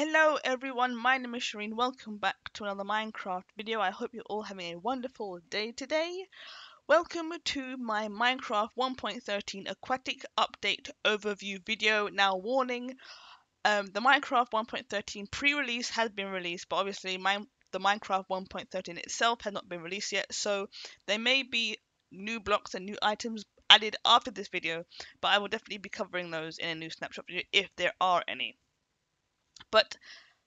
Hello everyone, my name is Shireen. Welcome back to another Minecraft video. I hope you're all having a wonderful day today. Welcome to my Minecraft 1.13 Aquatic Update Overview video. Now warning, um, the Minecraft 1.13 pre-release has been released, but obviously my, the Minecraft 1.13 itself has not been released yet, so there may be new blocks and new items added after this video, but I will definitely be covering those in a new snapshot video if there are any. But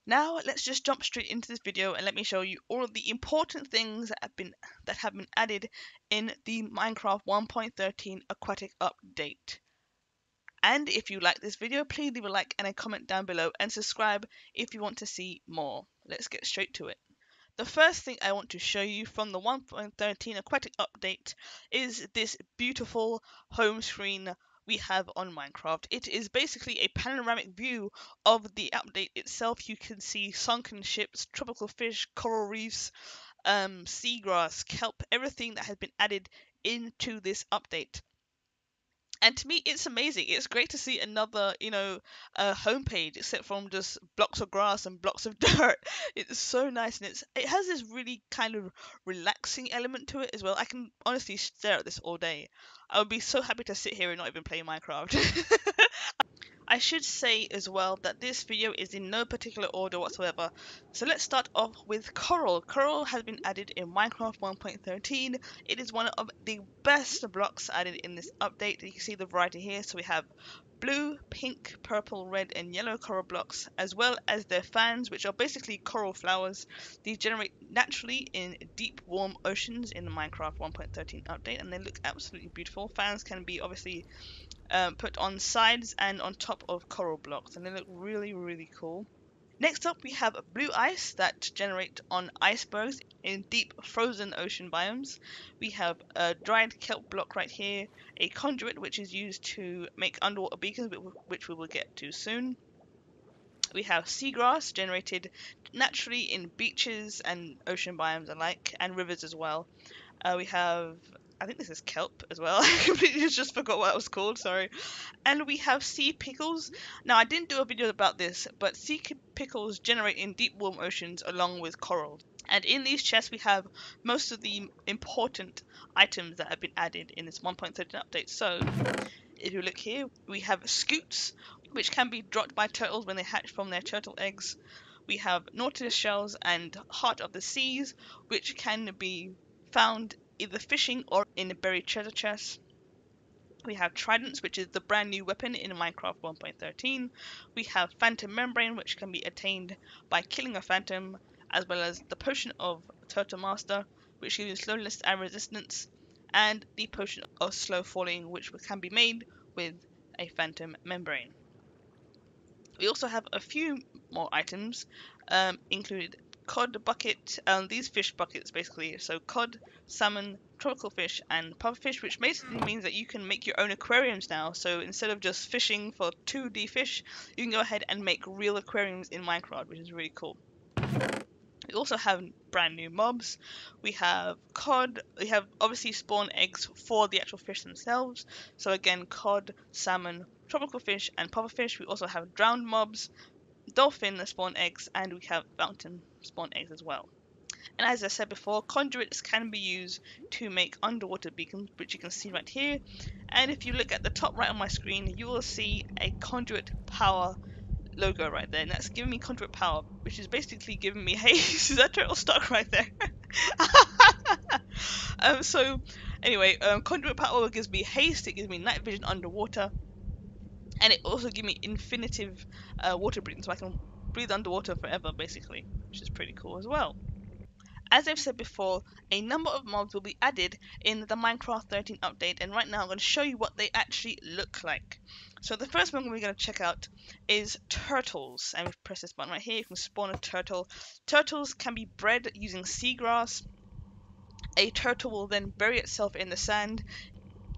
now let's just jump straight into this video and let me show you all of the important things that have been that have been added in the Minecraft 1.13 aquatic update. And if you like this video, please leave a like and a comment down below and subscribe if you want to see more. Let's get straight to it. The first thing I want to show you from the 1.13 aquatic update is this beautiful home screen we have on Minecraft. It is basically a panoramic view of the update itself. You can see sunken ships, tropical fish, coral reefs, um, seagrass, kelp, everything that has been added into this update and to me it's amazing. It's great to see another you know a uh, homepage except from just blocks of grass and blocks of dirt. It's so nice and it's it has this really kind of relaxing element to it as well. I can honestly stare at this all day. I would be so happy to sit here and not even play minecraft I should say as well that this video is in no particular order whatsoever. So let's start off with Coral. Coral has been added in Minecraft 1.13. It is one of the best blocks added in this update. You can see the variety here. So we have blue, pink, purple, red and yellow coral blocks as well as their fans which are basically coral flowers. These generate naturally in deep warm oceans in the Minecraft 1.13 update and they look absolutely beautiful. Fans can be obviously um, put on sides and on top of coral blocks and they look really really cool. Next up we have blue ice that generate on icebergs in deep frozen ocean biomes. We have a dried kelp block right here, a conduit which is used to make underwater beacons which we will get to soon. We have seagrass generated naturally in beaches and ocean biomes alike and rivers as well. Uh, we have I think this is kelp as well. I completely just forgot what it was called, sorry. And we have sea pickles. Now, I didn't do a video about this, but sea pickles generate in deep warm oceans along with coral. And in these chests, we have most of the important items that have been added in this 1.13 update. So, if you look here, we have scutes, which can be dropped by turtles when they hatch from their turtle eggs. We have nautilus shells and heart of the seas, which can be found either fishing or in a buried treasure chest. We have Tridents, which is the brand new weapon in Minecraft 1.13. We have Phantom Membrane, which can be attained by killing a phantom, as well as the Potion of Turtle Master, which gives slowness and resistance, and the Potion of Slow Falling, which can be made with a Phantom Membrane. We also have a few more items, um, included cod bucket, um, these fish buckets basically. So cod, salmon, tropical fish, and pufferfish, which basically means that you can make your own aquariums now. So instead of just fishing for 2D fish, you can go ahead and make real aquariums in Minecraft, which is really cool. We also have brand new mobs. We have cod. We have obviously spawn eggs for the actual fish themselves. So again, cod, salmon, tropical fish, and pufferfish. We also have drowned mobs, dolphin that spawn eggs, and we have phantom spawn eggs as well. And as I said before, conduits can be used to make underwater beacons, which you can see right here. And if you look at the top right on my screen, you will see a conduit power logo right there. And that's giving me conduit power, which is basically giving me, hey, is that turtle stuck right there? um, so, anyway, um, conduit power gives me haste, it gives me night vision underwater, and it also gives me infinitive uh, water breathing, so I can breathe underwater forever, basically, which is pretty cool as well. As I've said before, a number of mobs will be added in the Minecraft 13 update, and right now I'm going to show you what they actually look like. So the first one we're going to check out is turtles, and we press this button right here, you can spawn a turtle. Turtles can be bred using seagrass. A turtle will then bury itself in the sand.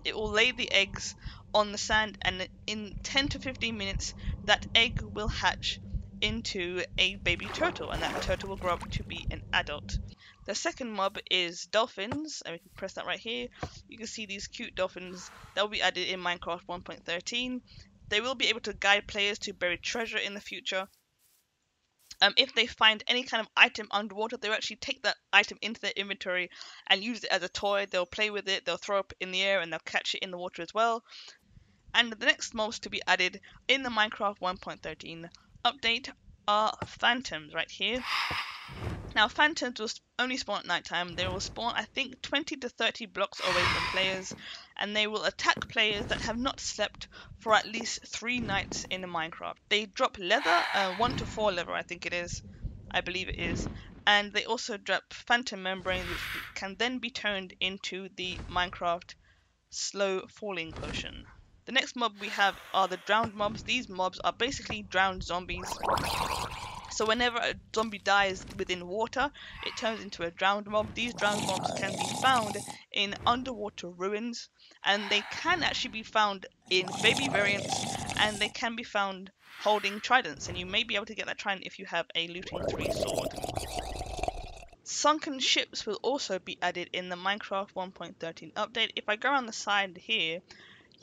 It will lay the eggs on the sand, and in 10 to 15 minutes, that egg will hatch into a baby turtle and that turtle will grow up to be an adult. The second mob is dolphins and we can press that right here. You can see these cute dolphins that will be added in Minecraft 1.13. They will be able to guide players to buried treasure in the future. um, if they find any kind of item underwater, they'll actually take that item into their inventory and use it as a toy. They'll play with it, they'll throw up in the air, and they'll catch it in the water as well. And the next mobs to be added in the Minecraft 1.13 update are phantoms right here. Now, phantoms will only spawn at nighttime. They will spawn, I think, 20 to 30 blocks away from players, and they will attack players that have not slept for at least three nights in the Minecraft. They drop leather, uh, 1 to 4 leather, I think it is. I believe it is. And they also drop phantom membranes, which can then be turned into the Minecraft slow falling potion. The next mob we have are the drowned mobs. These mobs are basically drowned zombies. So whenever a zombie dies within water, it turns into a drowned mob. These drowned mobs can be found in underwater ruins, and they can actually be found in baby variants, and they can be found holding tridents, and you may be able to get that trident if you have a looting 3 sword. Sunken ships will also be added in the Minecraft 1.13 update. If I go around the side here,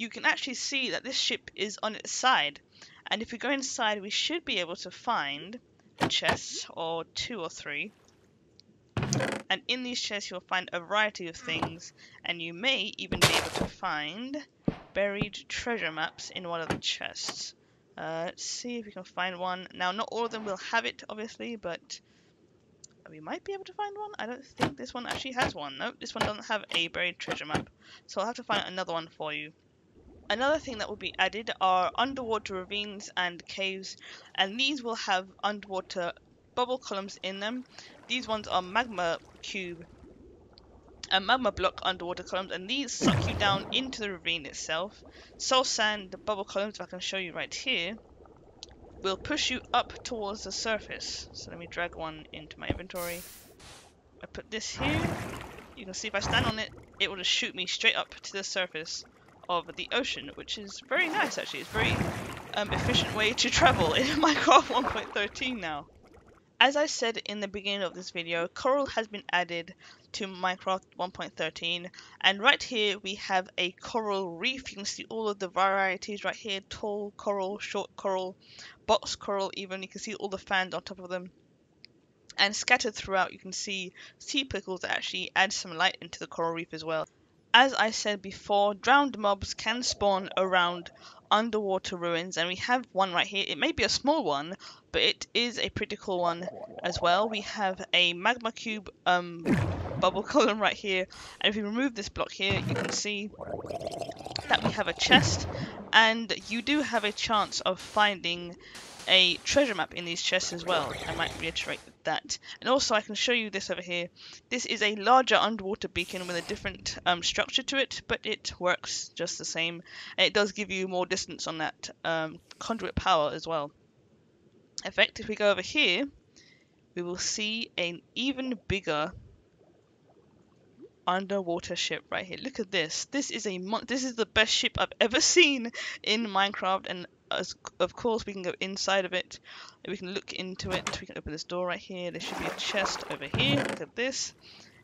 you can actually see that this ship is on its side. And if we go inside, we should be able to find chests, or two or three. And in these chests you'll find a variety of things, and you may even be able to find buried treasure maps in one of the chests. Uh, let's see if we can find one. Now, not all of them will have it, obviously, but we might be able to find one. I don't think this one actually has one. Nope, this one doesn't have a buried treasure map. So I'll have to find another one for you. Another thing that will be added are underwater ravines and caves, and these will have underwater bubble columns in them. These ones are magma cube and magma block underwater columns, and these suck you down into the ravine itself. Soul sand, the bubble columns, if I can show you right here, will push you up towards the surface. So let me drag one into my inventory. I put this here. You can see if I stand on it, it will just shoot me straight up to the surface of the ocean, which is very nice actually. It's a very um, efficient way to travel in Minecraft 1.13 now. As I said in the beginning of this video, coral has been added to Minecraft 1.13 and right here we have a coral reef. You can see all of the varieties right here, tall coral, short coral, box coral even. You can see all the fans on top of them. And scattered throughout you can see sea pickles that actually add some light into the coral reef as well. As I said before, drowned mobs can spawn around underwater ruins and we have one right here. It may be a small one, but it is a pretty cool one as well. We have a magma cube um, bubble column right here and if we remove this block here you can see that we have a chest and you do have a chance of finding a treasure map in these chests as well. I might reiterate that. And also I can show you this over here. This is a larger underwater beacon with a different um, structure to it, but it works just the same. And it does give you more distance on that um, conduit power as well. In fact, if we go over here, we will see an even bigger underwater ship right here. Look at this. This is a this is the best ship I've ever seen in Minecraft, and as, of course we can go inside of it. We can look into it. We can open this door right here. There should be a chest over here. Look at this.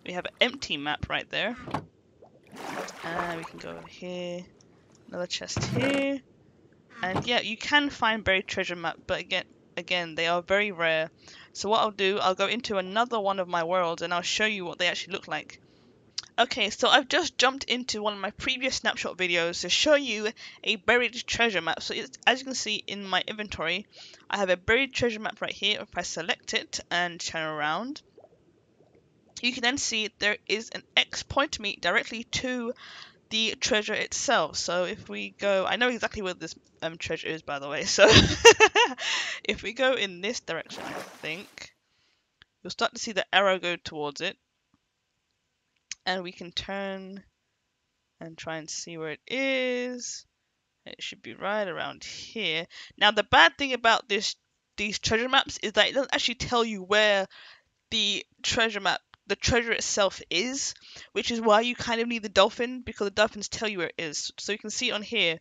We have an empty map right there. And we can go over here. Another chest here. And yeah, you can find buried treasure map, but again, again, they are very rare. So what I'll do, I'll go into another one of my worlds and I'll show you what they actually look like. Okay, so I've just jumped into one of my previous snapshot videos to show you a buried treasure map. So as you can see in my inventory, I have a buried treasure map right here. If I select it and turn around, you can then see there is an X pointing me directly to the treasure itself. So if we go, I know exactly where this um, treasure is, by the way. So if we go in this direction, I think, you'll start to see the arrow go towards it and we can turn and try and see where it is. It should be right around here. Now the bad thing about this these treasure maps is that it doesn't actually tell you where the treasure map the treasure itself is, which is why you kind of need the dolphin because the dolphins tell you where it is. So you can see on here,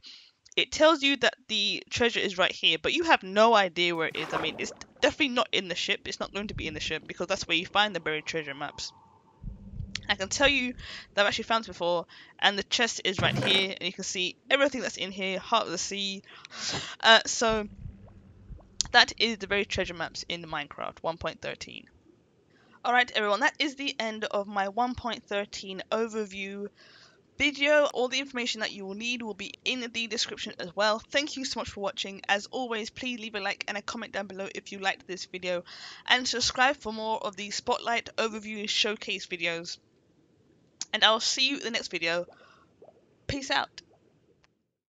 it tells you that the treasure is right here, but you have no idea where it is. I mean, it's definitely not in the ship. It's not going to be in the ship because that's where you find the buried treasure maps. I can tell you that I've actually found it before, and the chest is right here, and you can see everything that's in here, Heart of the Sea. Uh, so that is the very treasure maps in Minecraft 1.13. Alright everyone, that is the end of my 1.13 overview video. All the information that you will need will be in the description as well. Thank you so much for watching. As always, please leave a like and a comment down below if you liked this video. And subscribe for more of the Spotlight Overview Showcase videos. And I'll see you in the next video. Peace out.